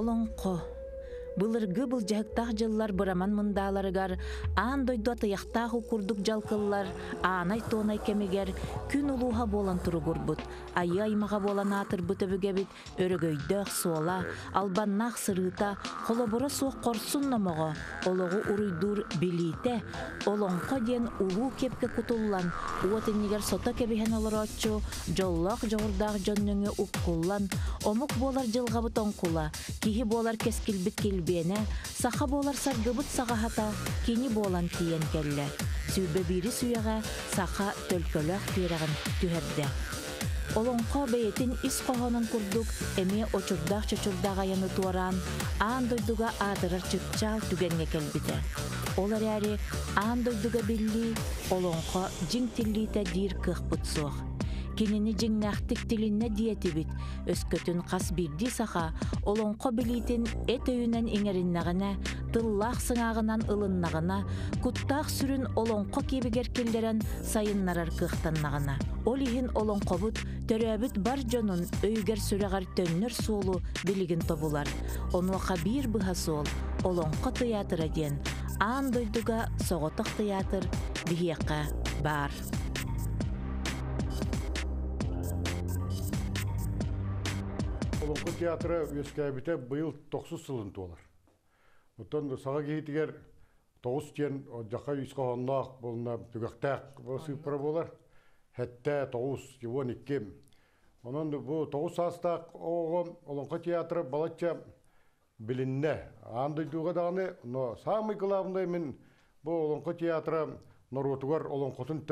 олонқо Былыргы бұл жахықтақ жыллар бұраман мұндаларыгар, аан дойду атаяқтағы курдук жалкыллар, аанай тонай кемегер, күн улуға болан тұру гурбут. Айы аймаға болан атыр бұтыбыгебит, өрөгөйдөк суола, албаннақ сырыта, холобура суық корсун номоға, олығы уруйдур билите, олонқо ден улу кепке кутуллан, сота кебихен олорочу, жоллақ жоғырдақ жоннөңө упкуллан, омук болар жылғабыт онкула, кихи болар кескилбит келбене, саха болар саргыбыт сағахата, кені болан тиен келле. Сүйбе бири сүйеға саха төлкөлөк түйрәғын түһәрдә. Олонқо бәйетін ис қоғанын күрдік, әме очурдақ чочурдақ аяны туаран, аан дойдуға адырар чүтчал түгенге келбіді. Олар әрі аан дойдуға білі, олонқо жин тиллите дир кық бұтсуық. Кинини жиңнахтик тилинне диетибит, өскөтүн қас бирди саха, олонқо билитин эт өйүнен иңериннагына, тыллах сыңагынан ылыннагына, куттах сүрүн олонқо кебигер келдерен сайыннарар кыхтаннагына. Ол ихин олонқобут төрөбүт бар жонун өйгер сүрегар төннөр суолу билигин тобулар. Онуаха бир быха суол, олонқо театры ден, аан дойдуга соғотық театр бихиякка бар. Олонқы театры өскәбіте бұйыл 90 сылын туолар. Оттан саға кейтігер 9 тен жаққа үйсқа онлақ болына түгіқтәк сыйпыры болар. Хәтті 9, жуан 2. Онын бұл 9 састақ оғым Олонқы театры балатча білінне. Анды дуға дағаны, но самый главный мен бұл Олонқы театры Норотугар Олонқытын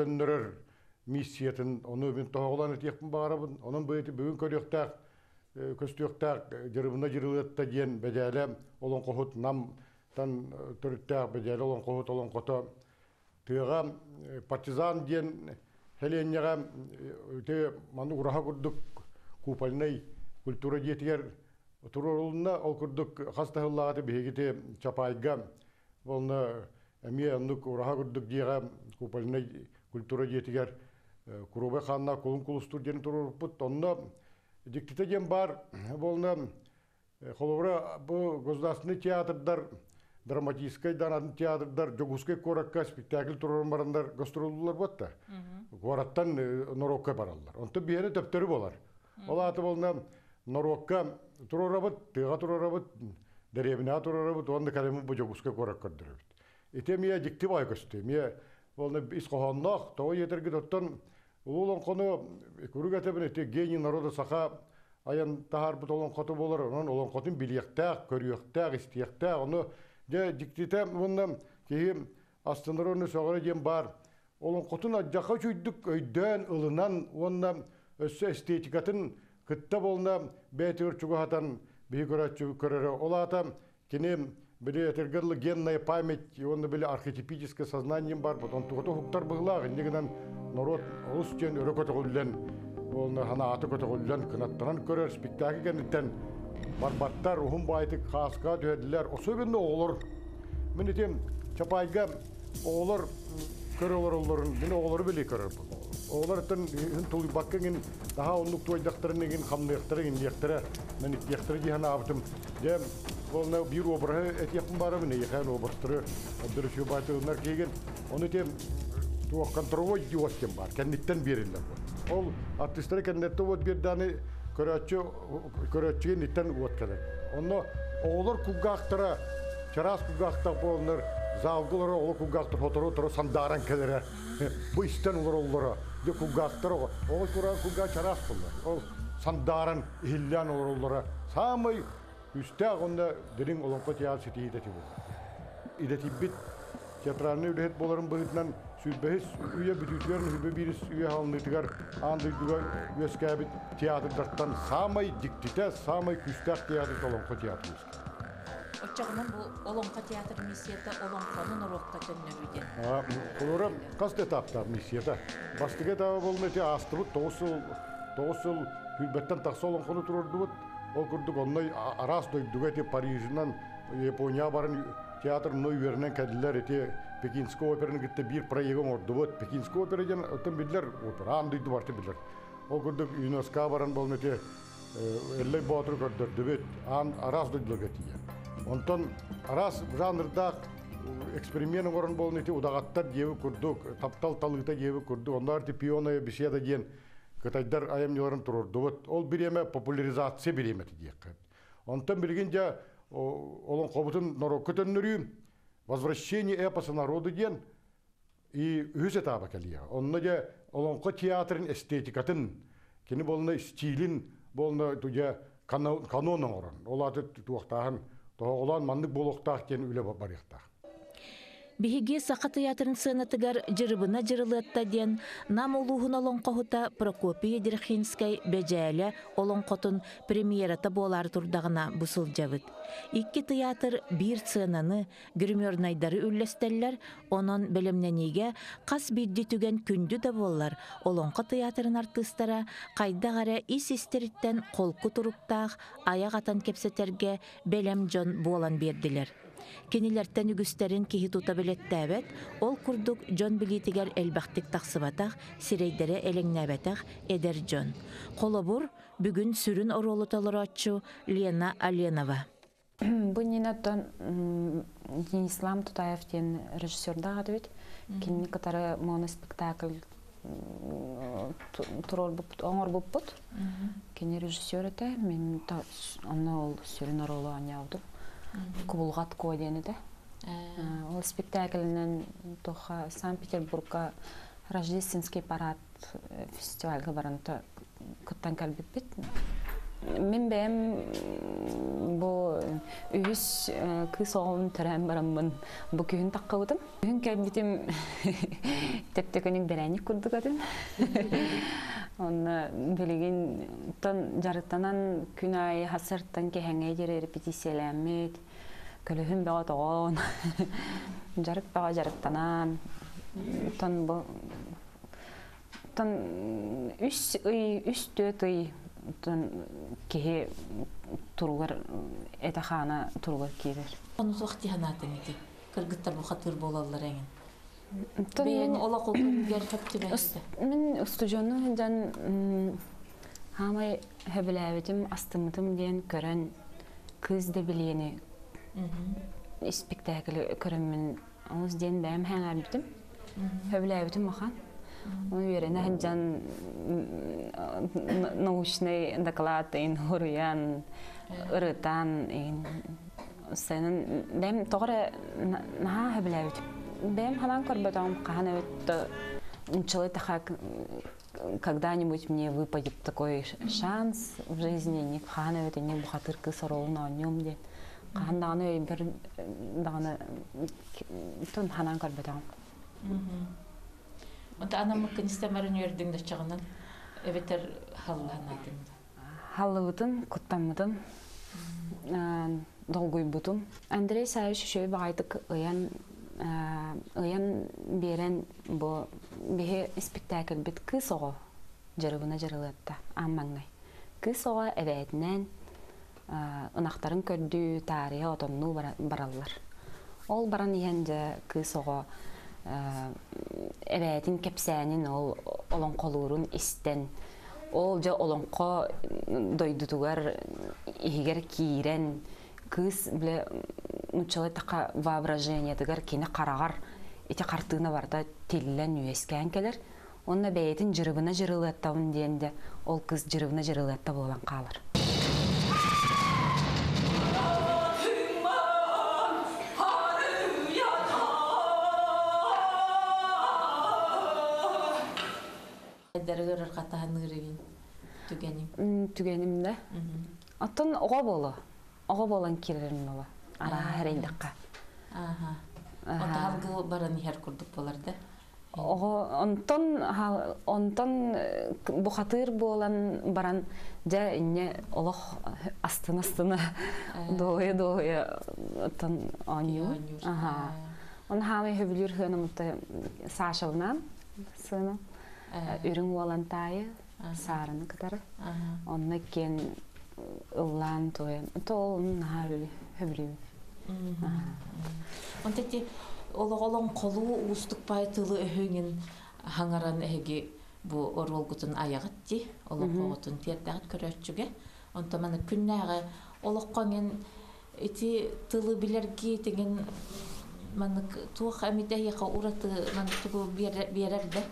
миссиятын, оны мен тоғыланы текпін бағарабын. Оның бұйыты бүгін көріқтәк көстүөктаак жырыбына жырылытта диэн бэдээлэ олон кохут нам тан төрүттаак бэдээлэ олон кото тыга партизан диэн хеленняга те ману ураха курдук купальный культура диетигер турулуна ол курдук хастахыллааты бигите чапайга волна эми аннук ураха курдук дига купальный культура диетигер курубе ханна кулун кулустур диэн турурпут онно диктите бар болна холовра бу государственный театрдар драматический данатын театрдар жогускай коракка спектакль турар барандар гастролдулар батта гораттан норокка бараллар. Онто биене төптөрү болар. Ол аты болна норокка турарабыт тыга турарабыт деревня турарабыт онда калемы бу жогускай коракка дөрөбүт ите мия дикти бай көстү мия болна исқохоннох то етерги тоттон Улулон кону күрүгәтебин эти гений народа саха аян тахар бут олон коту болар, онон олон котун билиектәк, көрүектәк, истиектәк, оны же диктите мунда кихи астынырыны согары дем бар. Олон котун аджака чуйдук өйдөн ылынан, онна өссө эстетикатын кытта болна бетер чугатан бигөрачу көрөрө олата кини били этергерлы генная память, и он били архетипическое сознание бар, потом тугото хуктар быгла, негенен народ олус тен өрө көтөгүллен ол хана аты көтөгүллен кынаттаран көрөр спектакль кенеттен барбаттар ухун байтык хаска төдүлөр особенно оолор мен этем чапайга оолор көрөлөр олорун мен оолору били көрөр оолор тен тул баккеген daha онлук тойдактарын еген хамныктары ген яктары мен яктары дихана аптым. Же волна бир обры эт якын бары мен яхан обртыры дөрүшү байтыгынар кеген оны тем контроль диостем бар берилер ол вот керек онно оолор кугактара чарас кугакта болнор залгылары ол кугактар хотору туру сандаран келере бу истен улар оллора де кугактар ол кура куга чарас ол олар оллора самый үстә онда дирин олонко тиял сити идети бу идети бит театральный үлет боларын сүрбэхис үйе бүтүтүгер хүбе бирис үйе халнытыгар андыйдуга үескәбит театрдартан самый диктите самый күстәк театр олонко бұл олонқа театр. Олора этапта миссията. Бастыга да болны те астыбыт тоғысыл тоғысыл хүлбеттен тақсы олонқаны турурдубут. Ол күрдүк онной арас дойдуга те Парижинан Япония барын театр ной вернен кәділер эти Пекинский операны гитте бир проегон ордубут. Пекинский опера ден оттан билер опера андыйды барты билер. Ол күрдүк ЮНЕСКО баран болны те эллей боотур көрдөрдүбүт аан арас дойдулга тиен онтон арас жанрда эксперимент орон болун ити удагаттар диеби курдук таптал талыыта диеби курдук ондар ти пионая беседа диен кытайдар аямнеларын турурдубут ол биреме популяризация биреме диеккет онтон билгин жа олон кобутун норокко төннөрүү возвращение эпоса народу диен и үз этаба келия онно же олонко театрын эстетикатын кини болна стилин болна туя канонон орон. Олаты туактахан олан мандык болохтаах кен үле барыктаах Биһиги сақа театрын сынатыгар жырыбына жырылытта ден нам улуһун олонқоһута Прокопия Дерхинскай бәжәле олонқотун премьерата болар турдағына бусыл жабыт. Икки театр бир сценаны гримернайдары үллестеллер, онон белемнениге қас бидди түген күндү да боллар. Олонқо театрын артыстара қайдағара ис истериттен қолку туруктаах аяқ atan кепсетерге белем жон болан бердилер. Кенилерттен үгүстерин киһи тута билеттээбет, ол курдук Джон билитигер элбахтик тахсыбатах, сирейдере элеңнәбетах эдер Джон. Колобур бүгүн сүрүн оролуталырачу Лена Аленова. Бу нинаттан Денислам Тутаев ден режиссерда гады бит. Кинни катары моноспектакль турор буп оңор буп бут. Кинни режиссер эте мен аны ол аняудым. Кубулгат кодені да. Ол спектакльнен тоха Санкт-Петербургка рождественский парад фестивальга баранта кыттан калбит бит. Мен бәм бу үс кыз оғын түрән бараммын бу күйін таққабыдым. Күйін кәбітім тәптекөнің бәрәнік күрдік адым. Оны білеген тон жарықтанан күн ай хасырттан кехәңе жері репетицияләмет. Көліхін бәға тоғын. Жарық бәға жарықтанан. Тон бұл тон үс ый үс төт ый тон кеһи туругар этахана туругар киирер Оны суақти ханатын ити. Кыргыттар бу хатыр болалар эңин. Мен- ола хөптүбәсте. Ус- мен студиону жан хамай хөбүләбитим астымытым диен көрөн кыз да билиени спектакль көрөммүн оңус диен бәм хәңәрбитим хөбүләбитим махан Он уверена, ханжан научный доклад хуруян ырытан ин сенин бем тогра наха бем халан көрбөтөм кахана өттө Человек когда-нибудь мне выпадет такой шанс в жизни, не хана это не бухатыр кыз ролуна нем де. Каханданы бир даганы тун ханан көрбөтөм. Онта ана мыкын истемерин өрдүң да чагынан эбетер халланатын. Халлыбытын, куттаммытын, долгуйбутун. Андрей Саевич шөй багайтык ыян Э, ыйын берен бу бие спектакль бит кыз ого жарыгына жарылатта а маңдай кы сого эбэтинен э, ынактарын көрдү тары отону баралылар ол баран не кыз ого э, эбээтин кепсенин ол олоңколуурун истен ол же олоңко дойдутугар игер кийирен биле мучалай така воображение тыгар кини карагар ити картыына барда тиллен үескән келер онна бәйтин жырыбына жырылаттабын диенде ол кыз жырыбына жырылатта болан калыр. Эдергер катахан ырыгин түгеним. М, түгенімде Оттон ого болу ого болан кирерин ола ара херейдакка Аха. Онта халгы баран ихер курдук да. Ого, онтон онтон э, бухатыр болан баран жа инне олох астына астына доя доя тон аню. Анюр, Ага. Он хаме хөвлүр хөнөмтө Сашалнан сыны. Үрүн болан тайы сарын кытары. Аха. Онна кен ыллан тоя. Тол хавли хөвлүр. Онта ти ологолон колу устук пайтылы өһөңин хаңаран эги бу оролгутун аягат ти олокогутун тиертагат көрөчүгө Онта маны күннәгы олоққанген ити тылы билерги деген маны туох амиде яка ураты маны тугу берер да.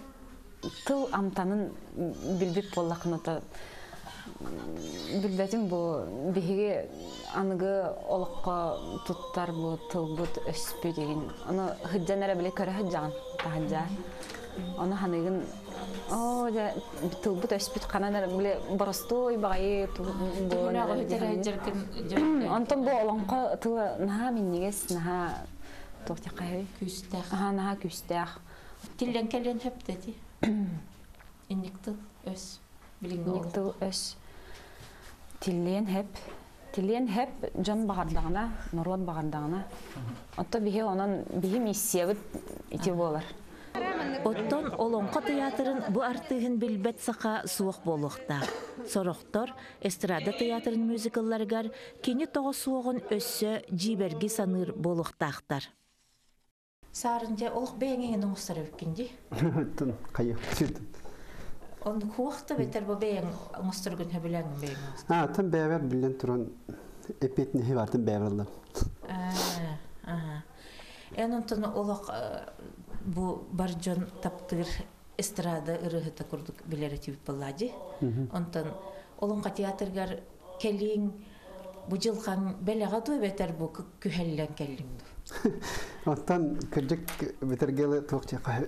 тыл амтанын билбит боллакыныта билбетим бу биһиги аныгы олокко туттар бу тылбут өспү деген аны хыджан эре биле көрө хыджаган тахаджа оны ханыгын о жа тылбут өспүт канан эре биле боростой багайы онтон бу олоңко тылы наха миннигес наха тохтякай күстәх. аха наха күстях Тиллен келен хөптети. Инниктыл өс. Никтыл өс тиллен хеп тиллен хеп жон багардагына нурлан багардагына отто бихе онон бихи миссиябыт ити болар Оттон олонқо театрын бу артыгын билбет саха суох болуқта. Сорохтор эстрада театрын мюзикалларгар кини тоғы суоғын өссө жиберги саныр болуқтақтар. Сарынча олық бәйңеген оңыстар өпкенде. Тын кайы сүт. Он хуақта бетер бәйң оңыстар күн хөбіләң бәйң. А, тын бәвер билен туран эпетни хе бартын бәверле. Эн онтон олық бу баржон таптыр эстрада ырыхыта курдук билери тибит баллади. Онтон олонқа театргар келин бу жылхан белега дуй бетер бу күхеллен келлиңду. Оттан кыржык бетергеле токча кай.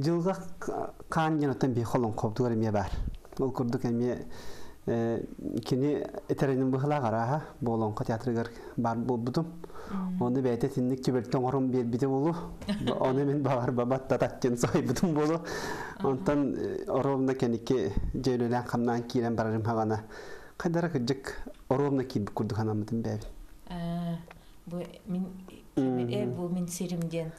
Жылга кан жана тан би холон коптугар эме бар. Ол курдук эме кини этеренин быхла гараха болонко театргар бар болбудум. Оны бәйте тинник чебертен орын бер бите болу. Оны мен бар бабат татачын сой бутун болу. Онтан оровна кеники жөйлөлән камнан кирен барарым хагана. Кайдара кыжык оровна ханамытын бәбин. Бу мин э бу мин сиримден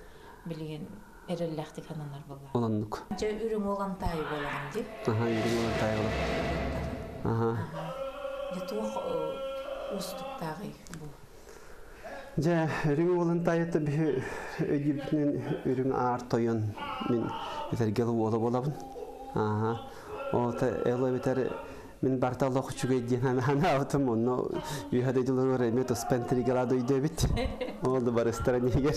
билген эреллахты кананар болла. Оланнук. Же үрүң олан тай болаган ди. Аха, олан тайгылып. Аха. Же туох устуктагы бу. Үрүң олан тайыты би өйдүбүтүнүн үрүң аар тойон мен этергел боло болабын. Аха. Ота эло бетер мен барталлах чугай дин хана хана автым онно үйхада дилор эме то спентри идебит. Олду бар ресторанигер.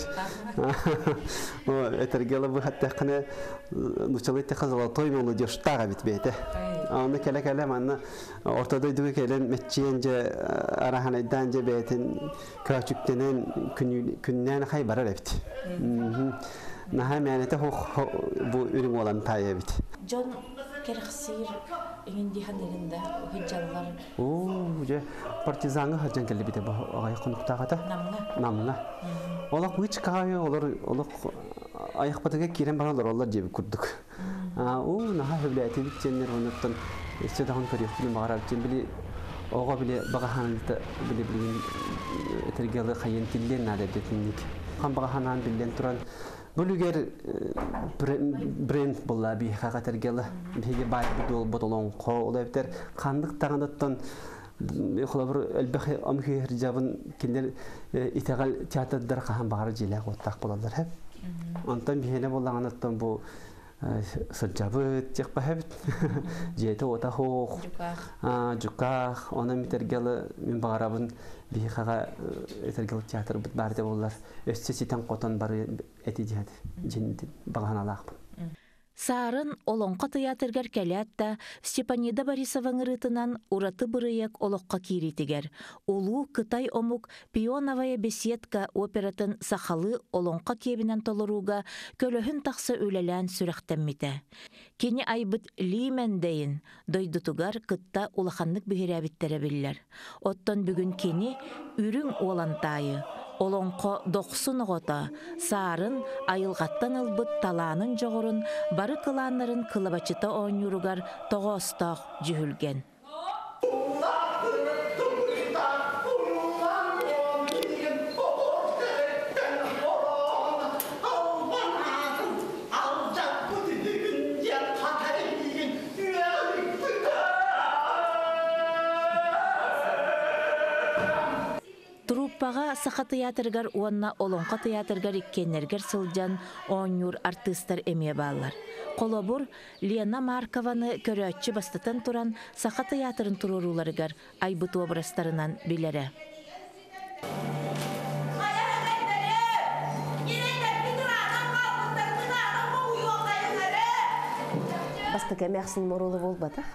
О, этергел бу хатта кана нучалыт казала той болу жоштага бит бете. Аны келе келе манна ортада идүгө келен метчиенже араханайдан же бетин качуктенен күннен хай барар бит. Наха мәнете бу үрүң olan тая бит. Жон керхсир инди ханырында хиджаллар О, же партизанга хаджан келе бит агай конуктагата. намна. Намна. Олак үч кайы олар олак аяк батага кирен баралар олар курдук. А, у наха хөбләти бит женнер онуттан эсте даган көрөктүн багарап жен били ого биле багаханлыта биле билген этергеле кайын тиллен надо детинник. Кан багаханан билен туран Бүлігер бренд болла би хакатергеле биге бай бул ботолон ко олептер кандык тагандаттан холобур элбехе амхи жабын киндер итагал театрдар кахан багар жиле оттак болалар хеп. Онтан бихене болганаттан бу сылжабы текпа хеп. Жете ота хох. Жуках. Оны митергеле мен багарабын бихага этергел театр бит бар деп болар. Өсче ситен котон бар эти жат. Жин баганалакпын. Сарын олонқа театргар кәләтта Степанида Борисованың рытынан ураты бұрыяк олыққа киритигер. Улу Кытай омук пионовая беседка оператын сахалы олонқа кебінен толыруга көлөһүн тақсы өлелән сүрәхтәммите. Кені айбыт лимен дейін дойдутугар кытта улаханнык бігерәбіттере биллер. Оттон бүгін кені үрің олантайы. Олонқо доқсын оғыта, сарын айылғаттан ылбыт таланын жоғырын, бары кыланнарын кылабачыта ойнюругар тоғостақ жүхілген. Саха театргар уонна олонқа театргар иккеннергер сылжан ооннюр артыстар эмие баалар. Колобур Лена Маркованы көрөтчү бастатан туран саха театрын туруруларыгар айбыт образдарынан билере. Басты кәмәқсін морулы болбадық.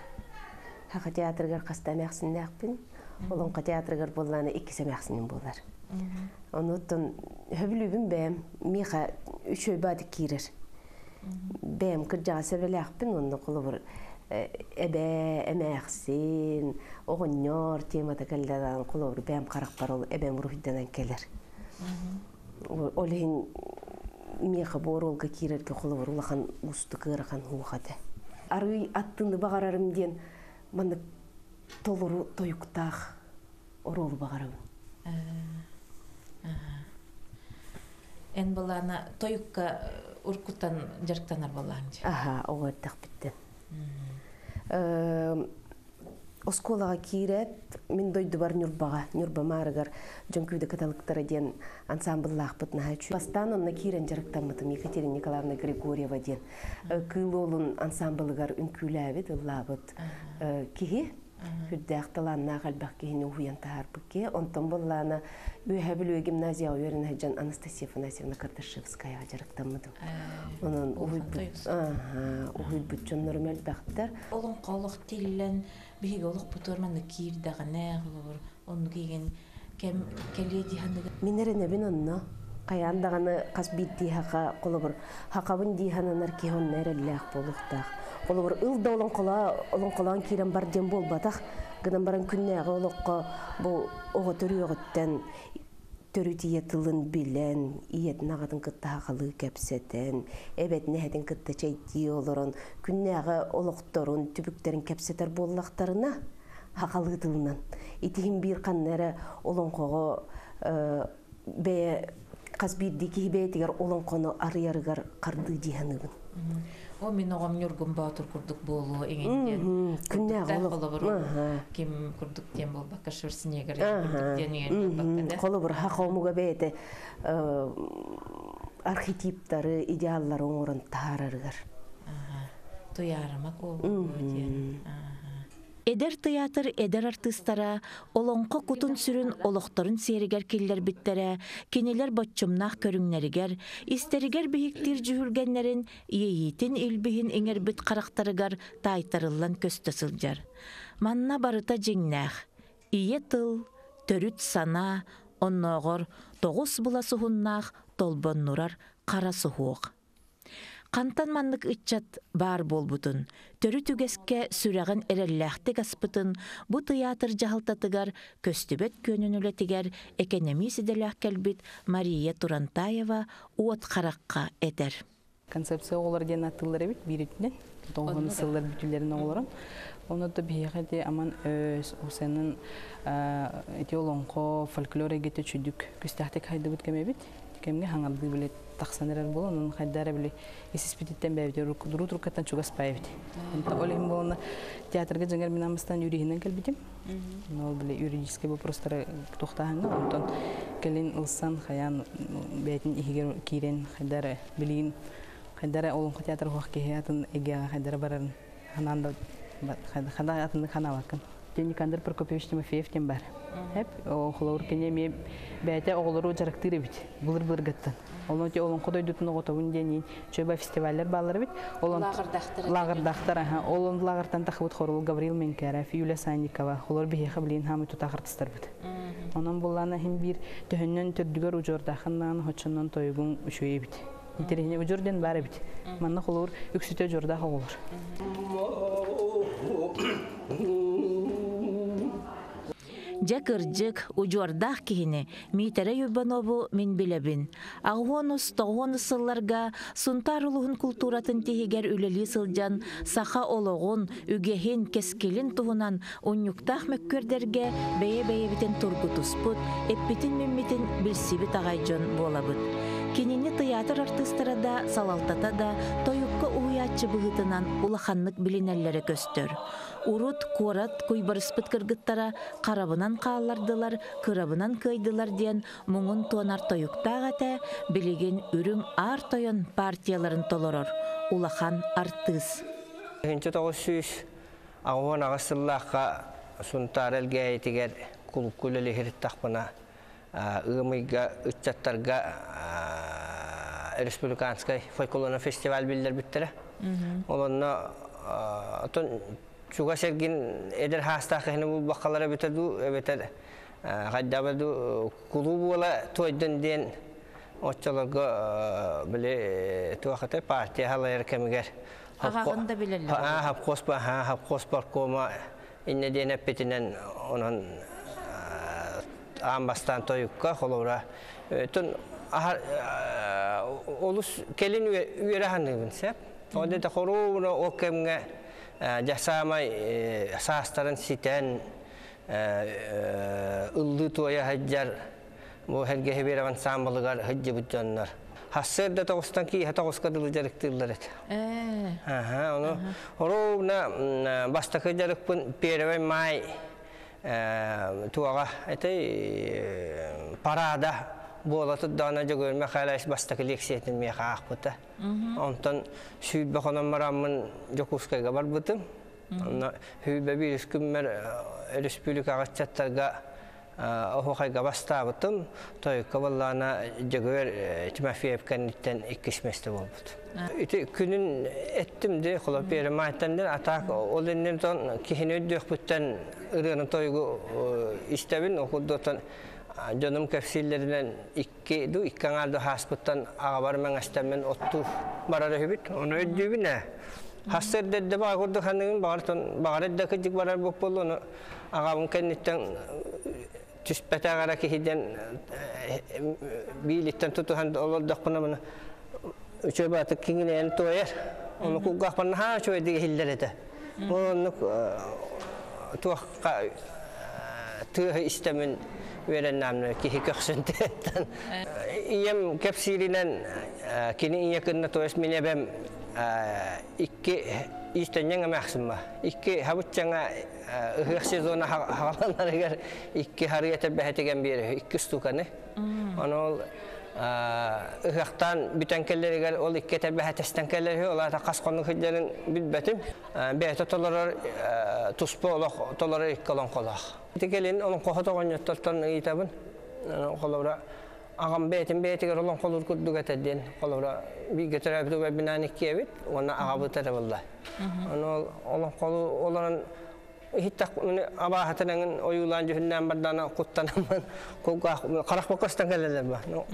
Хақа театргар қаста мәқсін Олонқа театргар болланы икки сәмәқсінен болар. Онуттан хөбілүбін бәм, миха үш ой бады кирер. Бәм кыржаға сәбеләқпін, онны қолы бір әбә, әмәқсін, оғыннор темата кәлдәдан қолы бір бәм қарақ бар ол әбәм рухиданан келер. Олығын миха боролга кирерге қолы бір улахан усты кырахан хуғады. Арый аттынды бағарарым ден, маны толыру тойуктақ оролу бағарым. Эн балана тойукка уркутан жарктанар баланчы. Аха, оғырдақ біттен. Осколаға кирет, мен дойды бар Нюрбаға, Нюрба марыгар, жон күйді каталықтары ден ансамбллақ бұтына хачу. Бастан онна кирен жарықтамытым Екатерина Николаевна Григорьева ден. Кыл олын ансамблыгар үнкүләбет, ыллабыт. Кихи, хүддәқталанна қалбақ кихini уйан тахар бүкке, онтон боллана үйәбілі гимназия уйерін хаджан Анастасия Фанасьевна Карташевская жарықтамытым. Onun uhuyt aha uhuyt bütçün normal bақтар. Олон қолық тиллен биһиге олық буторманны киир дагана олор онну киген кем келе диханны Минере небин онно. Каян даганы кас битти хака колобур. Хакабын дихананар ки хон нереллях болуктак. Колобур ыл да олон кола олон колан кирен бар дем болбатак. Гынан баран күннәгы олокко бу ого төрүгөттен төрүтие тылын билен, иет нагатын кыттагалы кепсетен, эбет нехедин кытта чейти олорон, күннәгы олокторун, түбүктерин кепсетер боллактарына хакалы тылынан. Итихин бир каннары олонкого бе кас бирди кихибетигер олонкону арыярыгар карды диханыбын. О мен огам нюргун баатыр курдук болу. Аха. ким курдук тем бол бакка бір хақаумуга бейті архетиптары, идеаллары оңырын таарарыгар. туярымак ол Эдер театр эдер артыстара олонко кутун сүрүн олохторун серигер киллер биттере, кинелер боччумнах көрүңнеригер, истеригер биһиктир жүһүлгеннерин иейтин илбиһин эңербит карактарыгар тайтарыллан көстө сылжар. Манна барыта жеңнах. Ие тыл, төрүт сана, онногор тогус була суһуннах толбоннурар кара суһуок. Кантан маннык ытчат бар болбутун. Төрү түгеске сүрәгән эрелләхтик аспытын бу театр жахалтатыгар көстүбет көнүнүлетигер экономисиделәх келбит Мария Турантаева уот харакка этер. концепция олар ден аттылар бит биритинен тоңгон сыллар бүтүлерин олорон оны да бияхати аман өс усенин этиолонко фольклор эгете чүдүк. Күстахтек хайды бут кеме бит кемге хаңарды биле тахсанерер бол онун хайдары биле эсиспититтен бэбит дуру туркаттан чугас байбит онта олем болна театрга жеңер мен амыстан юрихинен келбитим ол биле юридический вопростары тохтаһанга онтон келин ылсан хаян бәтин ихигер кирен хайдары билигин. Хайдара олун театр хуак кеһиатын эге хайдара барарын хананда хана атын хана бакын Никандр Прокопьевич Тимофеев тем бар. Хеп оғлаур кене ме жарактыры бит. Булыр гаттан. Олон те олон кодой дутун оготогун дени чөбә фестивальлер баллар бит. Олон лагырдахтар аха. Олон лагыртан тахыбыт хорул Гаврил Менкәрәф, Юлия Санникова, холор бихе хаблин хамы тутагыртыстар бит. Онан буллана хим бир төһөннән төрдүгөр ужордахыннан хочоннан тойгун үшөй бит. Итерене ужорден бары бит. Манна холор үксүтө жорда холор. Жакыржык ужордах кихини митере юбанову мен билебин. Агонус тогонус сылларга сунтар улуһун культуратын тихигер үлели сылжан саха ологун үгехин кескелин туһунан уннюктах мөккөрдерге бeye битен тургутуспут, эппитин миммитин билсибит агайжон болабыт. Кинини театр артыстары да салалтата да уя тиячы быһытынан улаханнык билинеллere көстөр. Урут куорат куйбарыспыт кыргыттара карабынан кааллардылар, кырабынан кыйдылар диен муңун туанар тойуктаагата билигин үрүң ар тойон партияларын толорор. Улахан артыс. Хинче ағуан ағысыллаққа сұнтар әлгәйтігер күлкүл әлігірі тақпына ұғымыйға үтчаттарға республиканскай фольклорный фестиваль билдер биттері. Олонна отон чуга сергин эдер хастақ хені бұл бақалара бітірду, бітір қайдабыду кулу бола тойдын ден отчаларға біле туақыты партия халайыр кемігер. Ағағында билелер. Ha hap kospa ha hap kospar koma inne dene petinen onan ambastan toyukka holora tun ahar olus kelin üyere hanım sep Onde de korona o kemge jasamay sastarın siten ıllı toya hajjar bu herge heberavan sambalıgar hajjı butjanlar Hassır da toğustan ki hata oska dılı jarıktırlar et. Э, Aha, onu onu na basta pirave mai tuaga ete parada bolatı dana jogör me khalas basta kaleksiyetin me khaqputa. Ondan süyd bakanam maramın jokuska gabar butum. Ona hübe bir üskümmer respublika gatchattarga oho kayga basta butum. Toy kavallana jogör timafiyep kanitten ikkismeste bolbut. Ettim de kulap beri mahtandan atak olinden ton kihini ödük bütten ırığının toygu istebin okuddotan canım kefsillerinden iki du ikkan aldı haspıttan ağabar men astemmen ottu barara hübit onu ödübü ne Hasser dedde bağ kurdu kanının bağırtan bağırda kıcık barar bopol onu ağamın kenditten bilitten tutuhan olurdak buna bana Üçe batık kingine en toyer. Onu kugah pan ha çoy dige hillerete. Onu tuah ka tuh istemin veren namne ki hikaksın tetten. İyem kepsirinen kini iya kınna toyes minebem iki istenyen amaksimma. İki habutçanga hıhsi zona havalanlar eğer iki hariyete behetegen bir iki stukane. Onu ыхактан бүтәнкелләргә ул икке тәбәһә тәстәнкелләр олар та касканның хәҗәрен билбәтим бәһә толорар туспо олак толорар иккалан колак тегелен onun кохо тогон яттан итабын колора агам бәтим бәтигер олон колур курдук әтәден колора би гетерәп дә бинаны киевит оны агабы тәрә булла оны олон колу оларын hitta abahatenen oyulan juhunnan bardana kuttanaman kugah karak bakostan kalala ba no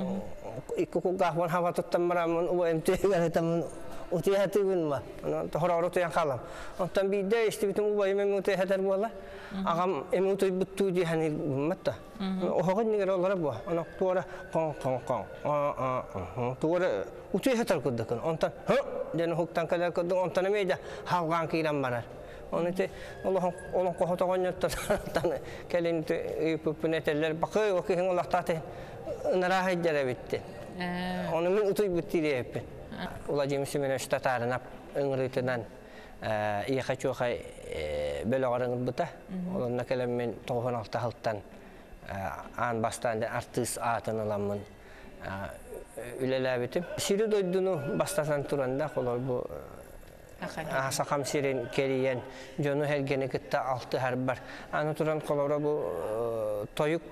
ikku kugah mon hawa tuttam maramun uwa mt galatam uti hati bin ma no to hora to yang kalam ontan bide isti bitum uwa yem uti hatar bola agam em uti buttu ji hani matta o hogan ni garo larabwa ono tora kon kon kon a a tora uti hatar kuddakan ontan ha den huktan kalal kuddun ontan meja hawgan kiram marar Onu te Allah'ın onun kohota konyatta tan kelin te ipupuneteller bakay o kihin Allah tate nara hajjara bitti. Onu min utuy bitti diye hep. Ula jemisi men işte tarınap ıngırıtıdan iya kaço kay böyle garın buta. Onun nakelem men tohon alta halttan an bastan artist atın alamın ülelebitim. Siri doydunu bastasan turanda kolor bu Асақам сирен кериен, жону хергені кітті алты харбар. Аны туран қолора бұл тойық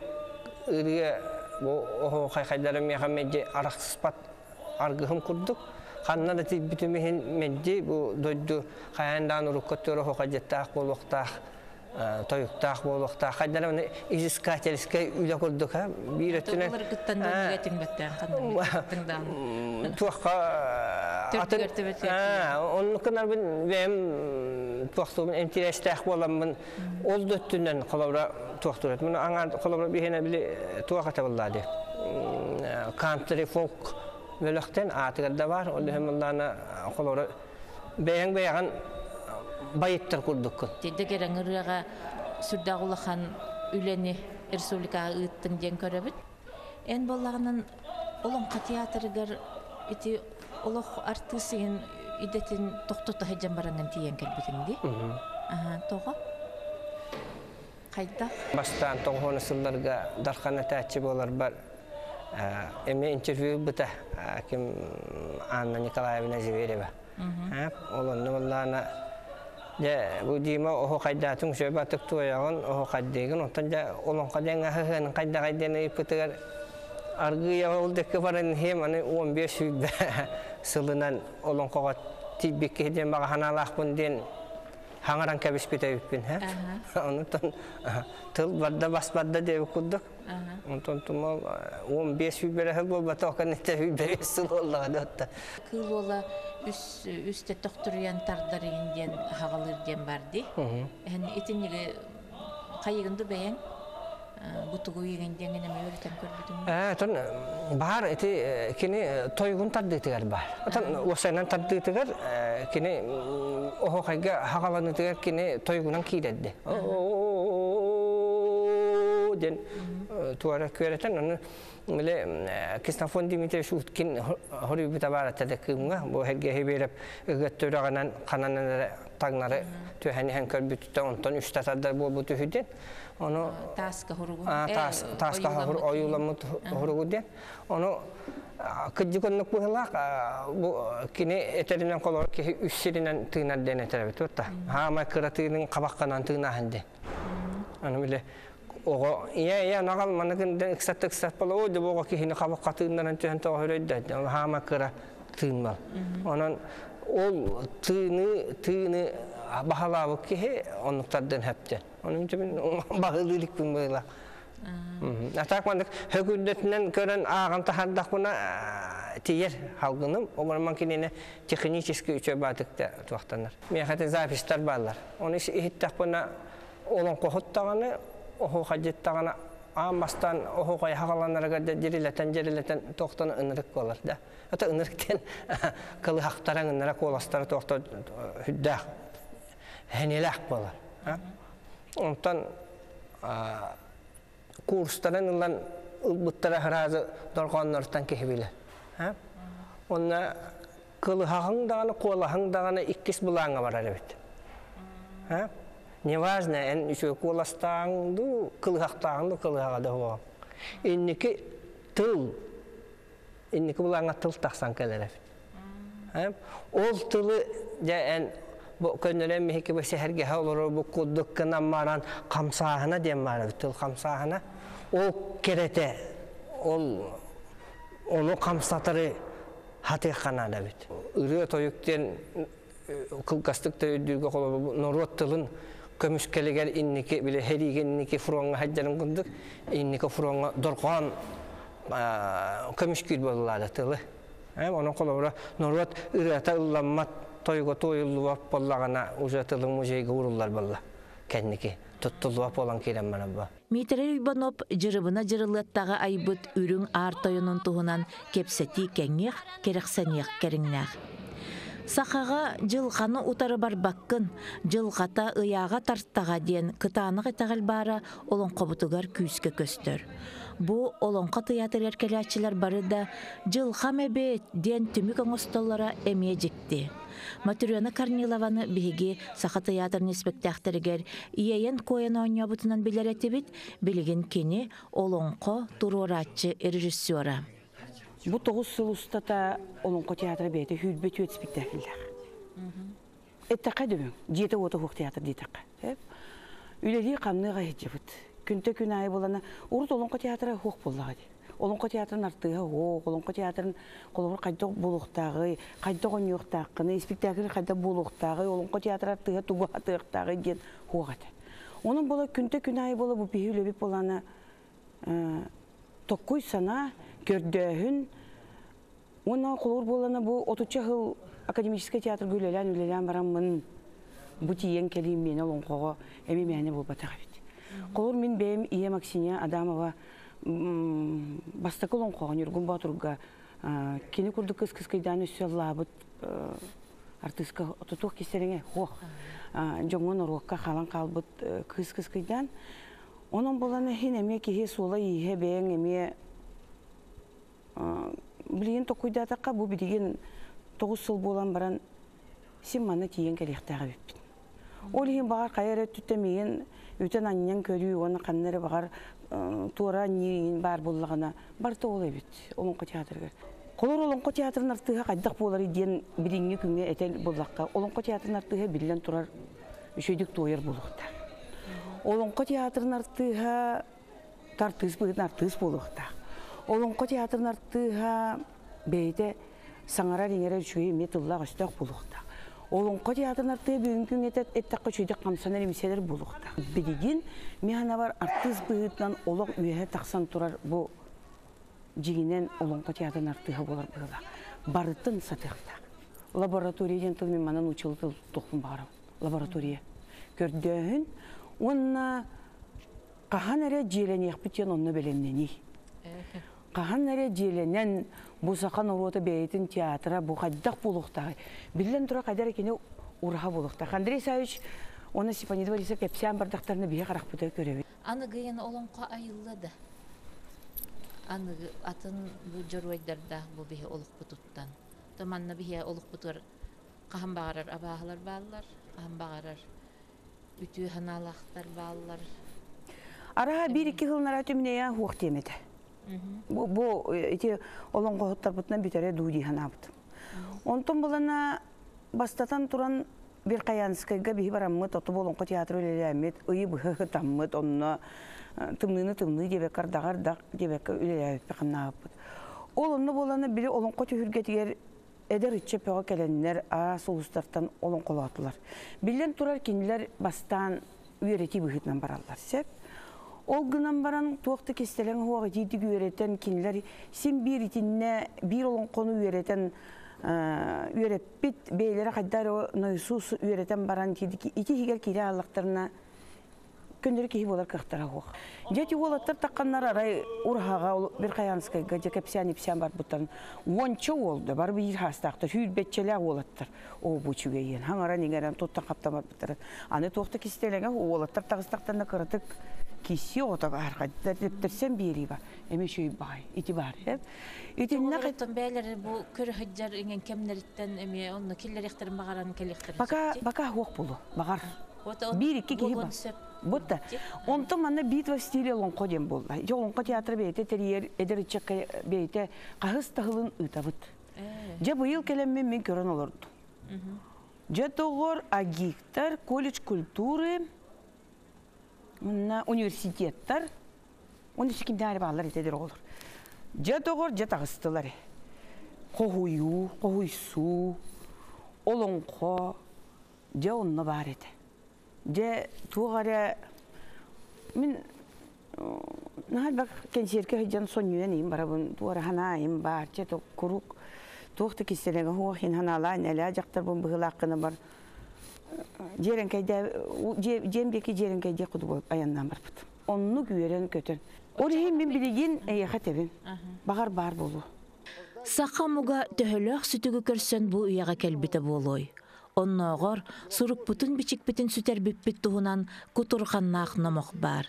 үрге бұл меға меде арақсыспат арғығым күрдік. Қанна да бітіміхін меде бұл дойду қаяндан ұрыққаттыры хоқа жеттақ болуқтақ тойуктаах болуктаах хайдара мына изискательская үле курдук ха? Бир да туакка интерестах боламын ол дөттүнөн колобра туактурат мына аңар колобра бихене били туаката буллады кантри фолк вөлөктен атыгырда бар. Ол хемлана колобра бэяң бэяган байыттар курдук Тедде керең ырыга сүрдагулахан үлени республикага ыттың ден көрөбүт. Эн боллагынан олон театрыгар ити олох артысыгын идетин тохтота хеджан баранган тиен тога кайда Бастан дархана тәтчі болар бар. Эме интервью бұта кім Анна Николаевна Зверева. Olon kaydan ahın kayda kaydan ipıtıgar argı ya oldaki varan hem hani 15 yüzde sılınan olon koğa tibik hedem baga hanalak bunden hangaran kabis bite üpün ha. Ondan tıl barda bas barda diye kuduk. Ondan tumal 15 yüzde hal bol bata kan nete yüzde sıl ollaga da. кыл ола бутугу иген диэн эне мөөрүтен көрбүтүм Э, тон бар эти кини тойгун тардыйтыгар бар. Тон осайнан тардыйтыгар кини охо хайга хагаланыдыгар кини тойгунан кийдедди. ден туара көрөтен аны миле Кистанфон Димитриевич уткин хори битабара тадакымга бу хебереп тагнары төһәни һән көрбүттә онтон үч татардар бу бу төһүден. Оны тааска хуругу. Тас таска хор оюламыт хоругуден оно кыджиконнук бухлак бу кини этеринен колор тыынар ден этеребит утта кабакканан биле ого ия ия нагал маныкын бола о деп ого кихини кабакка төһөн кыра тыынмал онон ол тыыны тыыны бахалабы кихи онуктардан хэптен onun için ben bağlılık bin böyle. Atak mandık hökündetinden gören ağın tahardak buna tiyer halkının. O zaman makinene teknikiski üçe batık da tuaktanlar. Miyakati zapistar bağlar. Onu ihittak buna olan kohut tağını, ohu hacet tağını Amastan ohu koy hakalanlara kadar cerileten cerileten tohtanı ınırık olar da. Ata ınırıkten kılı haktaran ınıra kolastara tohta hüddak. Henilak bolar. Ondan kurstaren ılan ılbıttara hırazı dorganlardan Неважно, da o. Inniki tıl, inniki bulağına tıl taqsan keler evet. Ha? Ol tılı ja en bu könülem mihiki bu seherge olur bu kudduk kına maran kamsahına diye mara tıl kamsahına o kerete ol onu kamsatırı hati kanada bit. Irı toyukten kılgastıkta kömüşkeliger inniki bile herigen inniki fronga hajjarın kunduk inniki fronga dorqan kömüşkül boluladı tılı. Onun kolu norot ırata ıllanmat тойго тойылуап боллагана уже тылың музейге уруллар болла кенники туттулуап болан кирен мана ба Митерер Иванов жырыбына жырылыттағы айбыт үрің ар тойының туһунан кепсети кеңех керексенех кериңнах. Сақаға жылқаны утары бар баққын, жылқата ыяға тарттаға ден кытанық етағыл бары олон қобытығар күйіске көстір. Бу олонқа театр эркелячилер бары да жылқа мәбет ден түмік оңыстоллара әме. Матуряна Корнилованы биһиги саха театрны спектакльтергер иен коен ойнябытынан билер этибит билигин кини олонко туруратчы режиссера. Бу тоғыз сыл устата олонко театры бейті хүлбе түйет спектакльлер. Эттаққа дөбің, жеті оты хуқ театр дейтаққа. Үлелі қамныға хеджебіт. Күнті күн айы боланы, ұрыт олонко театры хуқ боллаға де. Олонко театрын артыға хоқ, олонко театрын қолығыр қайдақ болуқтағы, қайдақ ойнуқтаққыны, спектакль қайдақ болуқтағы, олонко театр артыға туғы атықтағы ден хоғады. Оның бола күнті күн айы бола бұл бейі үлебіп боланы тоққой сана, көрдөһүн Уна қолыр боланы бұл 30 жыл академический театр гүлелән үлелән барамын. Бу тиен олың қоға әмі мәне бұл батаға бет. Қолыр мен бәйім Ия Максиния Адамова бастакы олың қоға нүргін батырға кені күрді кыз кыз кайдан өсі лабыт артыска тұтуқ кесеріңе хоқ. Жоңын ұруққа қалан қалбыт кыз кыз кайдан. Оның боланы хин әме кеге сула ihe бәйін әме Билген токуйдатакка бу бидеген тоғыз сыл болан баран син маны тиен келехтәгә биппин. Ол хин багар кайры түтәмиен үтен аннан көрүү оны каннары багар э, тура нин бар буллагына бар то олай бит. Олонко театрга. Колор олонко театрын артыга кайдак болар иден биринге күнгө этел буллакка. Олонко театрын артыга билен турар үшөйдүк тойыр булукта. Олонко театрын артыга тартыс бүгін артыс болуқта. Олонко театрын артыга бейде саңара реңері үшөй метулла өстөк болуқта. Олонко театрын артыга бүгін күн етет еттаққа үшөйдік қамсанар емеселер болуқта. Бедеген механа бар артыс бүгіннан олық үйе тақсан тұрар бұл жигинен олонко театрын артыга болар бұғыла. Барытын сатықта. Лабораториядан тыл мен манан тыл тоқпын бағарам. Лаборатория. Көрдөөһүн, онна Кахан эре желенех битен онны. Эре желенен урота бейтин театра бу хаддак булукта. Билен тура кадар кене ураха булукта. Андрей Савич оны Степанид Борисов кепсян бардактарны бие карак бута көрөбү. Аны гыйын олонқа айыллады. Аны атын бу жорвайдарда бу бихе олук бутуттан. Томанна бихе олук бутур кахан багарар абаалар баалар, кахан багарар үтүү ханалахтар баалар. Араха бир iki хылнара төміне я хуак темеді. Бу бу эти олон кохоттар бутнан битере дуди ханабыт. Онтон булана бастатан туран бир каянскайга бихи бараммыт, тоту болон ко театр үлеләмет, ыйы быхы таммыт, онна тымныны тымны дебе кардагар дак дебе үлеләмет пеканабыт. Ол онны боланы бири олон ко тегер эдер итче пега келеннер а сулустартан олон колатылар. Билен турар кинилер бастан үйрети быхытнан бараллар. Сеп Ол гынан баран туақты кестелен хуаға жейді үйретен кинилер син бир итинне бир олон кону үйретен үйреппит бейлері қайдар нойсус үйретен баран ити хигер кире аллақтарына көндөрү кихи болар хуак. Жети ол аттар таққаннар арай урхаға бір қаянскайга же кепсян ипсян бар буттарын. Ончо олды, бар бір хастақтар, хүйр бетчелі ол аттар. О бучуге ен, хаңара негерен тоттан қаптамар буттарын. Аны тоқты кистелеге ол аттар тағыстақтарына кырытык киси дептерсен бери ба. Эме шүй бай, ити бар. Итинне Тоғырыттан бәйлері бу көрі хыджар ingen кемнеріттен эме онны киллер ихтерин багаран келихтер. Бака бака хуак болу, багар. Бир икки киһи бар. Бутта. Онто манна битва стиле лонко дем болла. Жо лонко театр бейте терьер эдер чекке бейте кахыс тахылын ытабыт. Же быйыл келемме мен көрөн олорду. Же тогор агиктар колледж культуры мына университеттар оны шикимдәре балар итедер олор. Же тогор же тагыстылар. Кохую, кохуйсу, олонко, же онны бар еді. Же туғары мен нахал бак кенсерке хыжан сонюен им барабын туғары хана им бар же то курук туқты киселеге хуа хин ханала нәлә жақтар бун быгылаққыны бар жеренкейде жембеки жеренкейде куду болуп аяннан барбыт онну күйерен көтөн Ори мен билеген эйха тебин. Багар бар болу. Сақа муга төһөлөөх сүтүгү көрсөн бу уяга келбите болой. Онноогор сурук бутун бичик битин сүтер биппит туһунан кутурханнаах номох бар.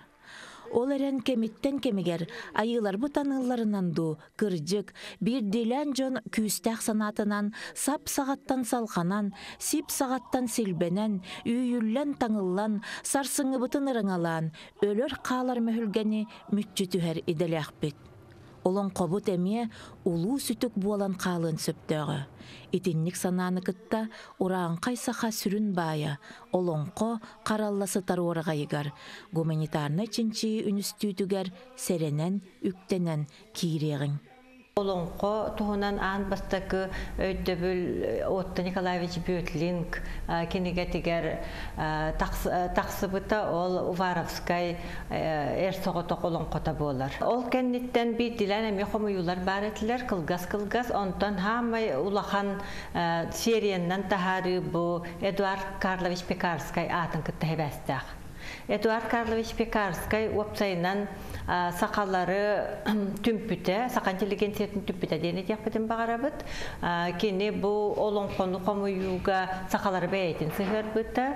Ол эрен кемиттен кемигер айылар бутаныларынан ду кыржык бир дилен жон күүстәк санатынан сап сағаттан салханан сип сағаттан силбенен үйүллен таңыллан сарсыңы бутын ырыңалан өлөр каалар мөһүлгени мүччүтүһер иделяхпит Олон қобут әме улуу сүтүк буолан қалын сөптөҕө. Итинник санааны кытта ураан қайсаха сүрүн бая, олонқо қаралласы таруорағайыгар, гуманитарны чинчи үністүүтүгер серенен, үктенен киирегин. Олонқо туһунан аан бастакы өйдөбүл Отто Николаевич Бютлинг киниге тигер тақсыбыта ол Уваровскай эр соғото олонқота болар. Ол кенниттен би дилен эми бар этилер кылгас кылгас онтон хамай улахан серияннан тахары бу Эдуард Карлович Пекарскай атын кытта хебестах. Эдуард Карлович Пекарскай опсайынан сақалары түмпүтә, сақан интеллигенциятын түмпүтә дейіне тияқпетін бағарабыт. Кені бұл олон қону қомуюға сақалары бәйтін сығыр бұта.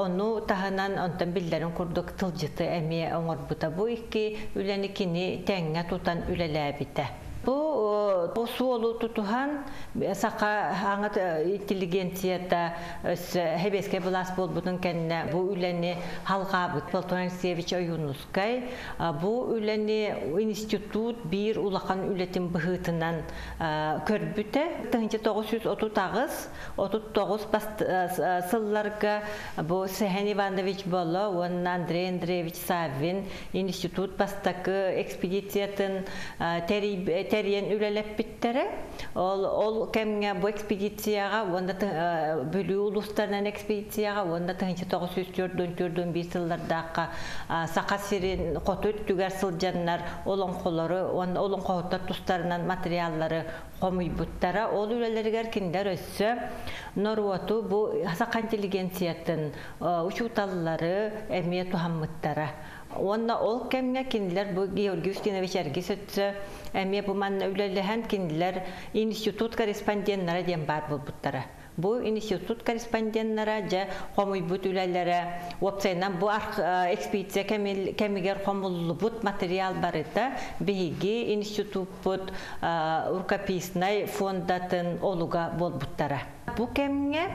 Оны тағынан онтан білдерін күрдік тылжыты әме оңыр бұта. Бұл екі үләні кені тәңе тұтан үләлі біті. Бу суолу тутухан сака хаңат интеллигенцията хебеске булас болбутун кенне бу үлени халгабыт Платон Алексеевич Оюнускай бу үлени институт бир улахан үлетин быһытынан көрбүтэ 1939 39 сылларга бу Сехен Иванович боло, он Андрей Андреевич Савин институт бастакы экспедициятын терен үлелеп биттере. Ол ол кемге бу экспедицияга, онда бүлүү улустарынан экспедицияга, онда 1904-дөн бир сыллардакка сака сирин котут түгер сылжаннар олон колору, олон коттар тустарынан материаллары комуйбуттара ол үлелергер киндер өссө. Норуоту бу сака интеллигенциятын учуталлары эмие тухаммыттара Онна ол кемге киндилер бу Георгий Устинович Эргис өтсө эмие бу манна үлелеһен киндилер институт корреспонденттары ден бар булбуттара. Бу институт корреспонденттары же хомуйбут үлелері опциядан бу экспедиция кемигер хомуллубут материал барыта биги институт бут рукописный фондатын олуга болбуттара. Бу кемге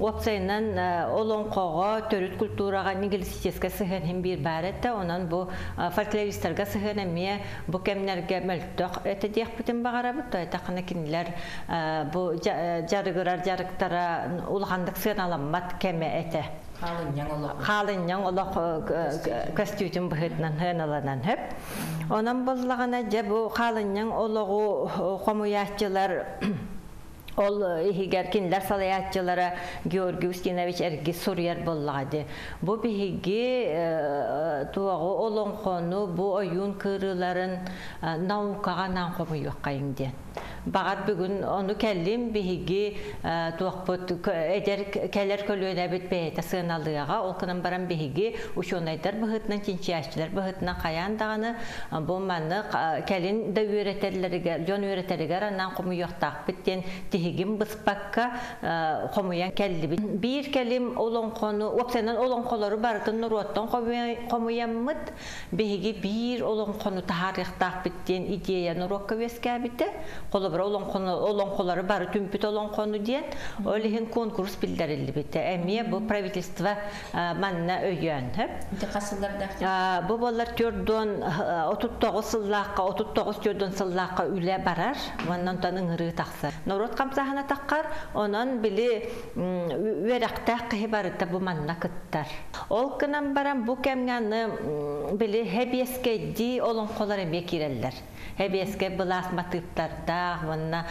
опциядан олонқоға төрүт культурага нигилистическа сыһын хим бир барыта, онан бу фольклористерга сыһын эмие бу кемнерге мөлтөк эте диэх битин багарабыт, тақына кинилер бу жарыгырар жарыктара улхандык сыһын аламмат кеме эте. Халынняң олох костюм быһытнан хыналанан хөп. Онан боллагана же бу халынняңологу хомуячылар Ол ихигер кинлер салаятчылары Георгий Устинович эрги сурьяр боллады. Бу биһиги туагы олон кону бу оюн кырыларын наукага нан кайыңден. Багат бүгүн ону келлим биһиги туакпут эдер келер көлүнө бит бейте сыналыга ол кынан баран биһиги учунайдар быһытнан чинчиячтылар быһытнан каян даганы бу манны келин да үйрөтерлерге жон үйрөтерлерге нан комуйуктак биттен тихигим быспакка хомуян келли бир келим олон кону опсенен олон колору бартын нуруоттон хомуянмыт биһиги бир олон кону тарихтак биттен идея нурокка вескабите коло бір олон колору бары түмпүт олон кону диен олихин конкурс билдерилди бите эмие бу правительство манна өйөн бу болар төрдөн 39 сыллаакка 39 төрдөн сыллаакка үле барар маннан тан ыңыры такса норот камсахана таккар онон били верактак кыйбарыта бу манна кыттар ол кынан баран бу кемганы били хебеске ди олон колор эме киреллер хебеске былас матыптарда манна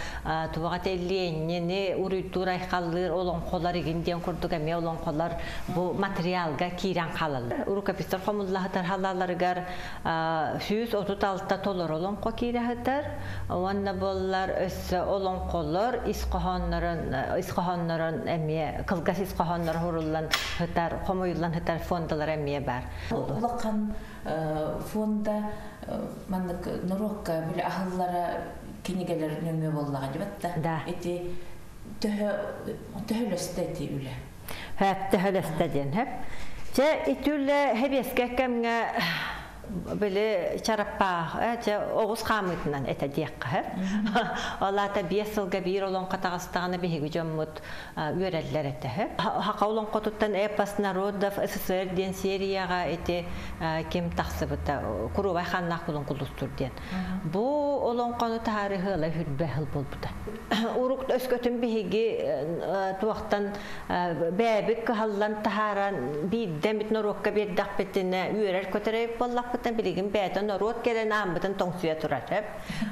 тубага телленни уруйтур айкаллыр олон колор игинден курдук эме олон колор бу материалга кирен калалар урукапистер хомуллахатар халаларыгар сүүс отут алтта толор олон ко кирехатар онна боллар өссө олон колор исқохоннорон исқохоннорон эме кылгас исқохоннор хуруллан хытар хомуйлан хытар фондалар эме бар. Улакан фонда маннык нурокка биле ахыллара кинигелер нөмө боллага дебатта Да. эти төһө төһөлөстө эти үле Häp töhölöstädin häp. Se itülle hebeskä kämngä bile çarappa, ce oğuz kamıtından ete diyekka häp. Allah ta bir yılga bir olan katağıstağını bir hegi jommut üyereller ete häp. Haqa olan qotuttan epas narodov SSR den seriyaga ete kim taqsıbıta kuru bayxannaq bulun kulustur den. Bu olan qonu tarihi la hürbehil bolbuda. Uruk öskötün bir hegi tuaqtan bäbik hallan taharan bir demit norokka bir daqbetine üyerer kötereyip bollaq bıtan biligin bäten norok gelen ambıtan toңsuya turar hep.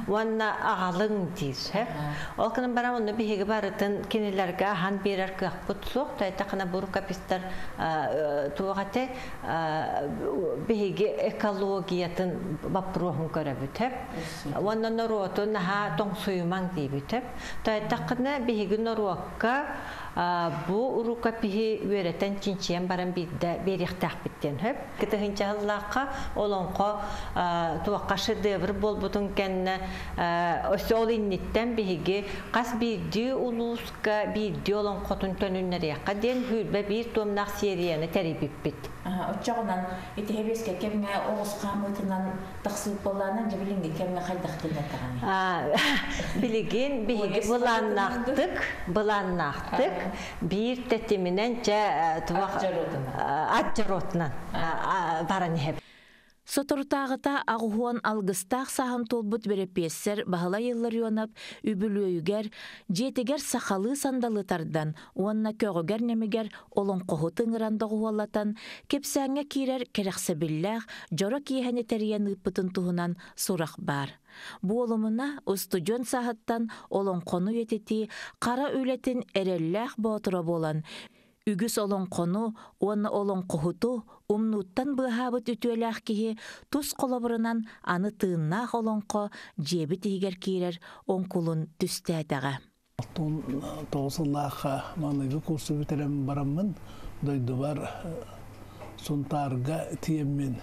Wanna ağalın diz hep. O kının bara onu bir hegi barıtın kinilerge han birer kıyaq butsuq da taqına buru kapistar tuğate bir hegi ekologiyatın bapruhun görebüt hep. Wanna norotun ha бу урука пихи үөретен чинчиен баран бидде берихтах биттен хөп. Кытыгынчаһыллаакка олонко туакка шедевр болбутун кенне өсөл инниттен биһиги кас бирди улууска бирди олонкотун төнүннерияққа ден хүрбе бир туомнах серияны терибиппит Отчағынан итехебеске кемге оғыз қамытынан тақсып боланын жебілінге кемге қайдақтын атаған. билигин биһиги буланнахтык бир тетиминен жа туак атжаротунан баран хеп Соторутағыта ағуын алгыстақ саһын толбут берепессер бағала йыллар йонап, үбілөйгер, жетігер сақалы сандалы тардан, онна көгігер немігер олон қоғы тыңырандығы олатан, кепсәңе кирер керексе билләқ, жора киехәне тәриян ыппытын туһунан сурақ бар. Бу олымына устудион саһаттан олон қону етети, қара үлетін әрелләқ боотыра болан, Үгіс олон қону, оны олон қохуту, умнуттан быһаабыт үтүөлээх киһи тус қолобырынан аны тыыннаах олонқо жеби тиһигер киирер оңкулун түстээтэҕэ. Тон тоосыллааха маныгы курсы битерем бараммын дойду бар сунтарга тиеммен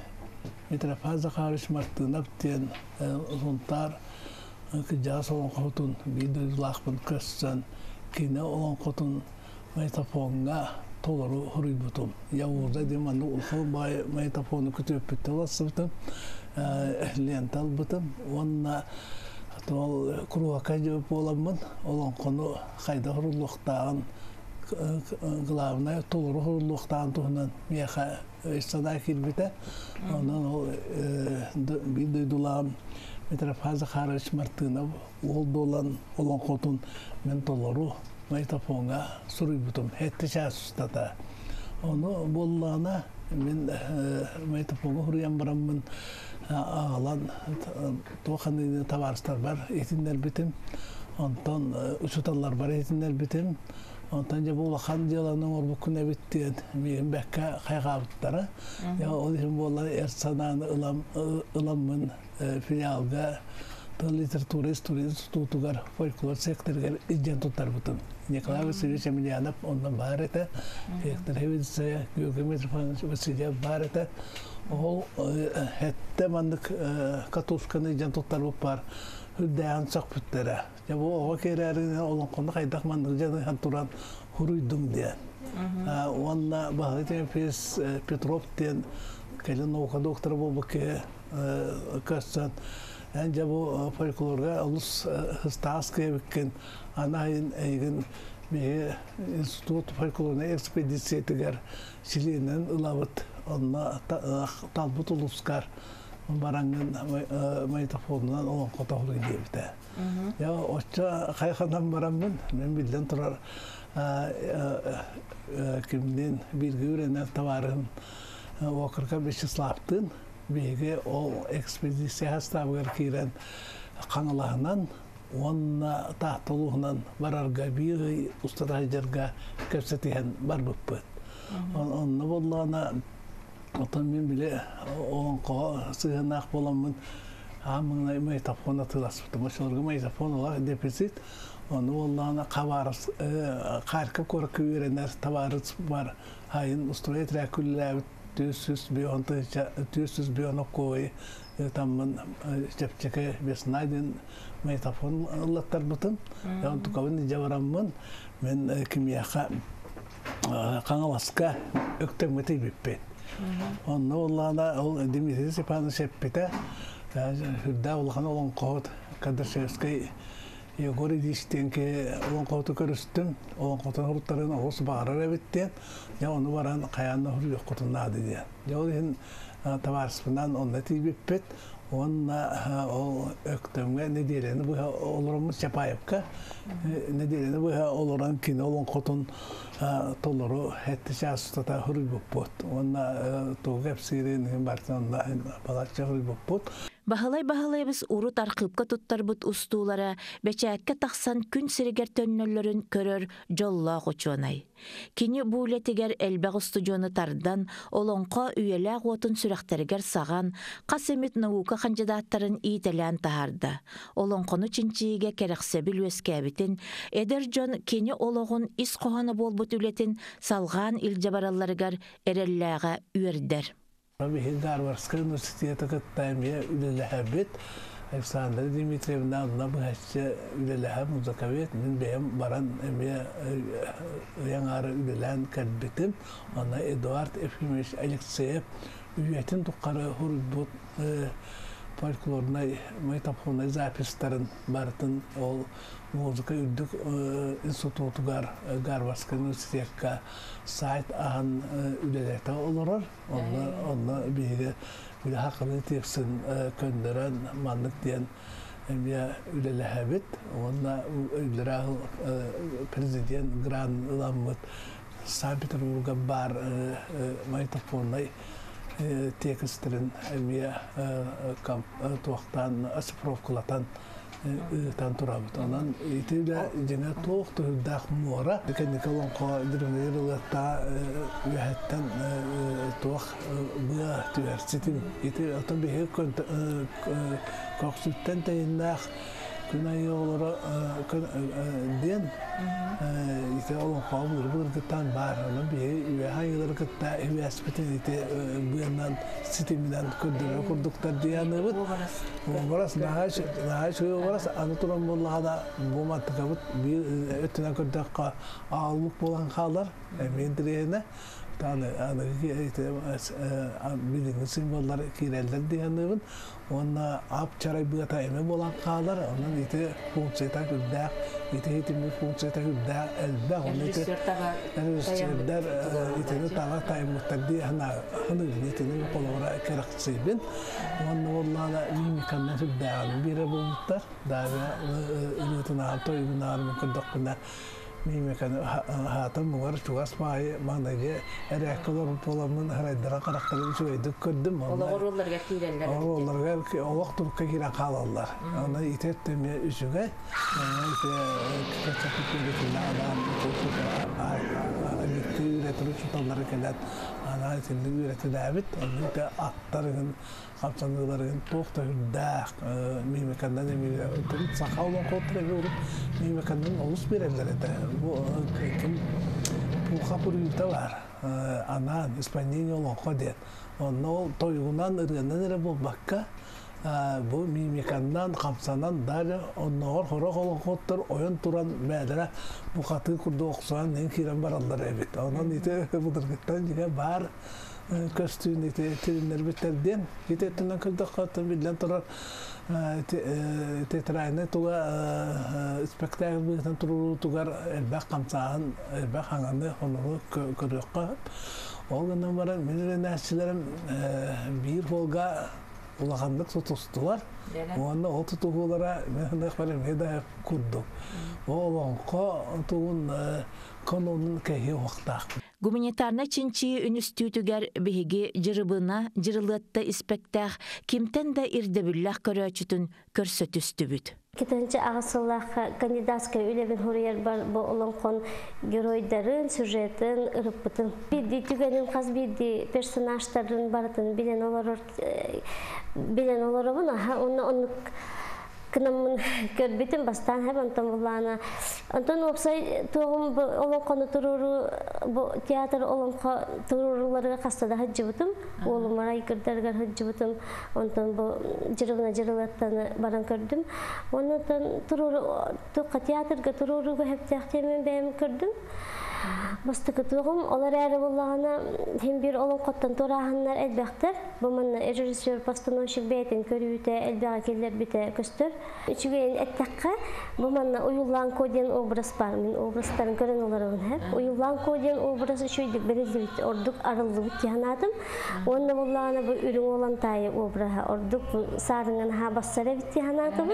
метрофаза хариш мартынап тиен сунтар кыжа солонхотун бидылаахпын кыссан кине олонхотун метафонга толору хорuybutum. Yavurda dem anı ulfa bay metafonu kütüp bitti olasıbıtım. Lental bıtım. Onna tol kuruğa kayıp olamın. Olan konu kayda horuluktan gılavına toluru horuluktan tuhunan miyaha sana kilbite. Ondan o bir duydulam metre fazla hariç martına oldu olan olan kotun men toluru метафонга суруйбутум хетти чаасустата ону боллаана мен метафонга хуруян бараммын. Аалан туоханы табарыстар бар этиннер битим. Онтон учуталлар бар этиннер битим. Онтон же орбукун эбиттиен мен бекке кайгабыттара я ол ыламмын филиалга литература история фольклор секторгар иден тутарбытын Николай Васильевич Емельянов, он бар это, Виктор Хевице, Георгий Митрофанович Васильев бар. Ол катушканы иден тутарбыт бар. Хүддән сак бүттәре. Я бу ова керәрен олон конда кайдак мандык жаны хан туран хуруйдым дия. Онна бахыты фес Петров тен келен наука доктор болбыке кассан. Әнже бу фольклорга улус хыстас кебеккен анайын эйген бе институт фольклорна экспедиция тигер чиленен ылабыт онна талбут улускар барангын майтофонунан олон котоғлы дебите. Я оча кайханан барамын, мен билден турар кимден билги үренер табарын Окырка Вячеславтын беге ол экспедиция хастабыгар кирен қаңылағынан онна тахтылуһунан барарга биги устатайжарга көрсөтиһен бар бүппүт онна боллаана отон мен биле оңко сыгынак боламын амыңна метафон атыласпытым ошолорго метафон ола дефицит оны боллаана кабарыс карка корка үйренер табарыс бар айын устроить рәкүлләбит түйсүс бионты түйсүс бионоккой таммын чепчеке беснайден метафон латтар бутын ян тукабын жабараммын мен кимияка каңаласка өктөмөтөй биппет онно уллана ол дмитрий степанович сеппете хүрдә улхан олон кот кадыршевский Егори дистенке олон коту көрүстүм, олон котун хуруттарын ос эбиттен, я баран каянна хуру yok котунна onunla tibipet, onunla çapayıpka, ne diyerini bu oluran kin olan kotun toluru hetti şahsıta hurul buput. Onunla tuğ hepsirin Бахалай-бахалайбыз урут арқыпка туттарбыт устуулара бәчәккә тахсан күн сиригер төннөллөрүн көрөр жолла очуонай. Кини буулетигер элбәг студионы тардан олонко үйеләг отун сүрәхтәргер саган касемит наука кандидаттарын иителән таһарда. Олонкону чинчиге керексебил өскәбитин эдер жон кини ологун ис коханы болбут үлетин салган илжабаралларыгар эрелләгә үердер. Биһи Гарвардская университета кыттаймия үлелэһэбит Александра Дмитриевна одна быһаччы үлелэһэ музыкавет мин бэйэм баран эмия яңары үлелээн кэлбитим она Эдуард Ефимович Алексеев үйетин туккары хурбут фольклорный майтапхонный запистарын бартын ол музыка үрдүк институтугар Гарвардская университетка сайт ахан үлелете олорор онны онны биһиге үле хакыны текsin көндөрөн маннык диен эмия үлелеһебит онна үлерә президент гран ыламмыт Санкт-Петербурга бар майтапхонный тексттерин эмия туактан оцифровкалатан тан турабыт анан итиле жена тоох туһурдаах муора кенникалон ко дирмерилата үһәттен тоох быа түәрситин ити отон тейиннаах күн айы олары ден ите олон қабыл бұлыр кыттан бар оның бие үйе хайылар кытта үйе аспитен ите бұяннан ситимиден көрдірі құрдықтар дияны бұд барас. Нағаш үйе барас аны туран боллағада буматты кабыт өттінен көрдіққа алып болған қалар мен таны аны билиңи символлар кирелдер дегенибин онна ап чарай быата эме болан каалар онан ити функцията күрдәк ити хитими функцията күрдәк элбәк он ити режиссердер итини тага таймыктар ди хана хыныгын итини колора керексибин онна оллана мимиканна күрдәк бире булуттар дага илутuna тойгунар мукдакна мимикан хатам бугар чугас май манage эрекколор поламын харайдара караккалын сөйдүк көрдүм Ологорларга киреллер. Оларга олақ турка кире қалалар. Аны итет теме үсүгө ите качапытын бетинде адам аликти үретири чуталлары келет. Ана тилди үрети дәбит. Аны капсандыларын тоқта үрдәк мимикандан эми сакалын котре уруп мимикандан олус берелер эте. Бу ким пулха пурюта бар. Анан исполнение олоқо дет. Онно ол тойгунан ыргынан эре болбакка бу мимикандан камсанан даже онногор хорох олоқоттор ойон туран бәдере бу каты курду оксуан нен кирен бараллар эбит. Онан ите будыргыттан жиге бар көстүн ите тиринер биттерден итеттен кырдык катын билен турар тетрайны туга спектакль бытан туру тугар элбак камсаан элбак ханганы хонору көрөккө ол гынан баран менен нәсилерим бир болга улахандык тутустулар Оны ол тутугулара мен меда курдук. Ол тугун конунун. Гуманитарна чинчи үнүстүүтүгер биһиги жырыбына жырылытта испектах кимтен да ирдебүллах көрөөчүтүн көрсөтүстүбүт. Кетенче ағысыллах кандидатская үлебен хурьер бар бу олонкон геройдарын, сюжетін, ырыппытын. Бидди түгенин қаз бидди персонажтарын барытын билен олар олар бун, аха, онны онны кынамын көрбүтүм бастан хэб онтон булана. Онтон опсай тугум олонкону туруру бу театр олонко туруруларга кастада хаджыбытым. Олумара икырдарга хаджыбытым. Онтон бу жырыбына жырылаттаны баран көрдүм. Онтон туруру тука театрга туруруга хептяхтемен бэм көрдүм. Бастыкы тугум олар әрі болағына хем бир олон коттан тураханнар элбәктер. Бу мен режиссер постановщик бәйтен көрүтә элбәгә келер бите көстөр. Үчүгән әттәккә бу мен уюллан коден образ бар. Мен образтарын көрән оларын һәм уюллан коден образ үчүйдик берилди ордук арылды бит янатым. Онда боллагына бу үрүң olan тай образы ордук сарыңан ха бассара бит янатым.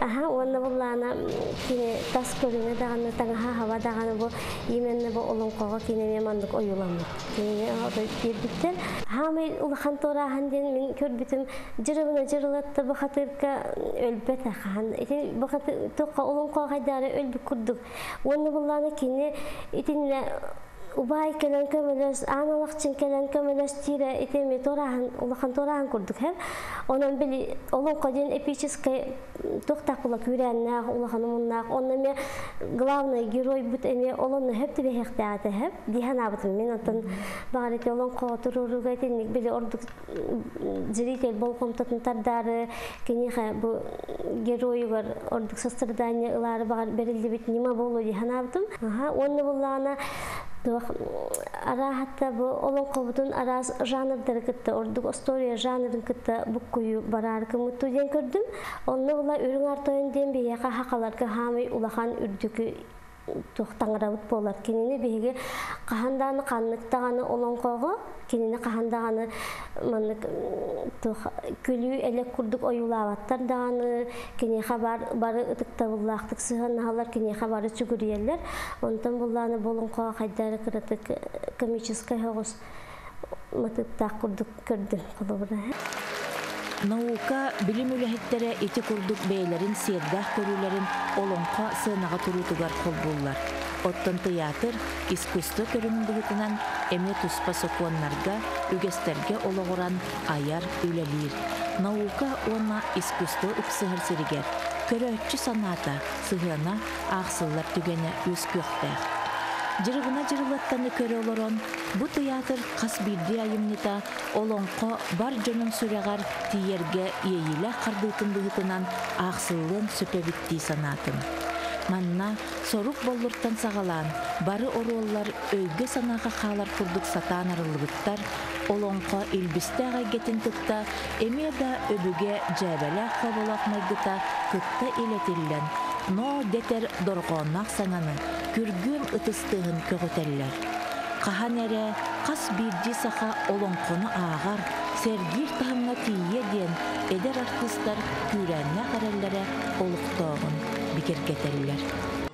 Аха онда боллагына кине тас көрүнө даганы таңга хава даганы бу именно бу олонкого кинеме мандык оюламыт кинеме одай бирбиттер хамы улахан торахан ден мен көрбүтүм жырыбына жырылатта бахатырка өлбөт ахан ити бахатыр тока олонкого хайдары өлбүк курдук уонны булланы кини итинне Убай келен көмөлөс, аналакчын келен көмөлөс тире итеме торахан, улахан торахан курдук хеп. Онан били олон коден эпический токтак була күрәннәк, улахан умуннак. Онан ме главный герой бут эме олон хеп тибе хектәте хеп. Дихана бут мен отан багыр ите олон ко туруруга тенник били ордук зритель болком татынтардары кенеха бу геройгар ордук сострадание ылары багыр берилди бит нима болу дихана бутум. Аха, онны буллана Туох ара хатта бу олон кобутун арас жанрдары кытта ордук история жанрын кытта буккую барар кымытту ден көрдүм. Онны була үрүң артойын ден бияка хакаларга хамый улахан үрдүкү тохтаңырабыт болар. Каханданы канныктаганы олонкого, кинини кахандаганы маннык тох күлүү элек курдук оюлабаттар даганы, кини хабар бары ытыкта буллактык сыганналар, кини хабары чүгүриелер. Онтан булланы болонкого кайдары кырытык комическая хогус матыттак курдук көрдүм колобура. Наука билим үлэһиттэрэ ити курдук бэйэлэрин сиэрдээх көрүүлэрин олонха сыынаға туруутугар холбуллар. Оттон театр искусство көрүнүндүгүтүнан эме туспа сокуоннарга үгэстерге ологоран аяр үлэлиир. Наука уонна искусство упсыһыр сиригер. Көрөөччү санаата сыһыана аахсыллар түгене күөхтээх. Жырыгына жырылаттаны көрө олорон, бу театр қас билди айымныта олонқо бар жонун сүрегар тиерге иейиле кардыытын быһытынан аахсыллын сөпебитти санаатын. Манна сорук боллуртан сагалаан, бары оруоллар өйгө санаға хаалар курдук сатаан арылыбыттар, олонқо илбистеға гетин кытта, эме да өбүге жәбеле хоболақ майгыта кытта илетиллен, но детер доргооннақ саңаны, күргүн ытыстыгын көгөтеллер. Кахан эре кас бирди саха олонкону аагар, сергир тахымга тие диен эдер артисттар күрәнне кареллере олуктоогун бикергетеллер.